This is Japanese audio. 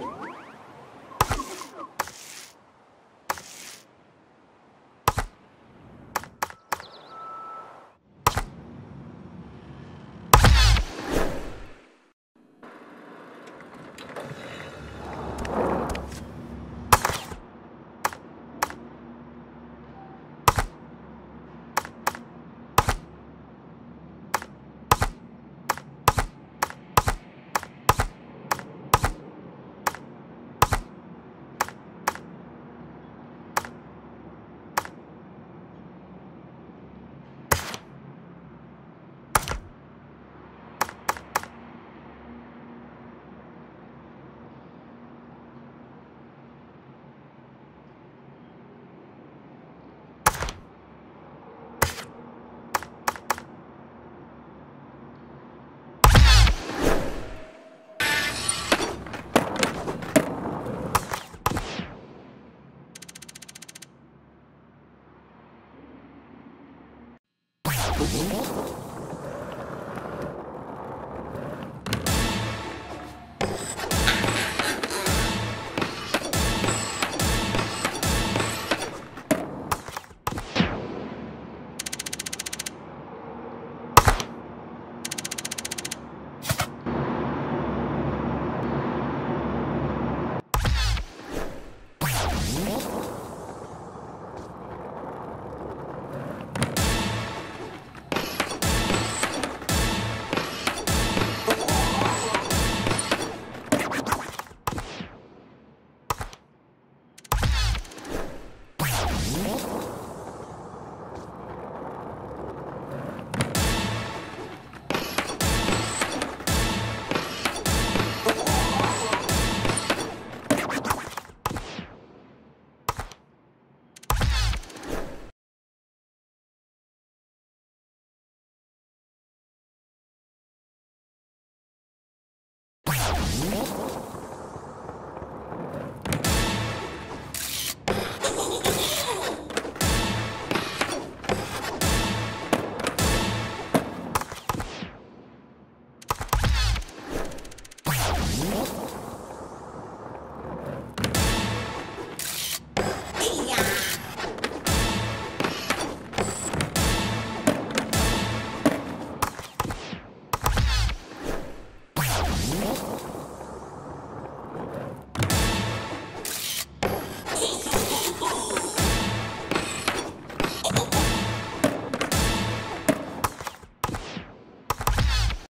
Thank you. Uhum. Oh.